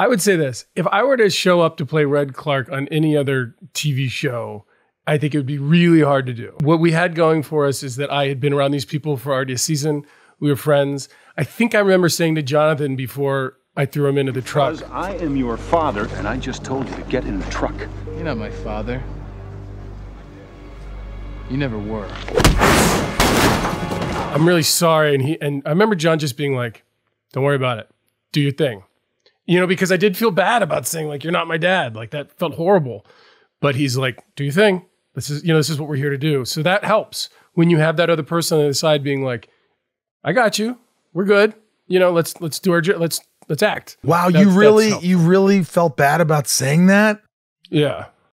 I would say this: if I were to show up to play Red Clark on any other TV show, I think it would be really hard to do. What we had going for us is that I had been around these people for already a season. We were friends. I think I remember saying to Jonathan before I threw him into the truck. Because I am your father, and I just told you to get in the truck. You're not my father. You never were. I'm really sorry. And he and I remember John just being like, Don't worry about it. Do your thing. You know, because I did feel bad about saying, like, you're not my dad. Like that felt horrible. But he's like, do your thing. This is, you know, this is what we're here to do. So that helps when you have that other person on the side being like, I got you. We're good. You know, let's let's do our let's let's act. Wow, That's- you really you really felt bad about saying that? Yeah.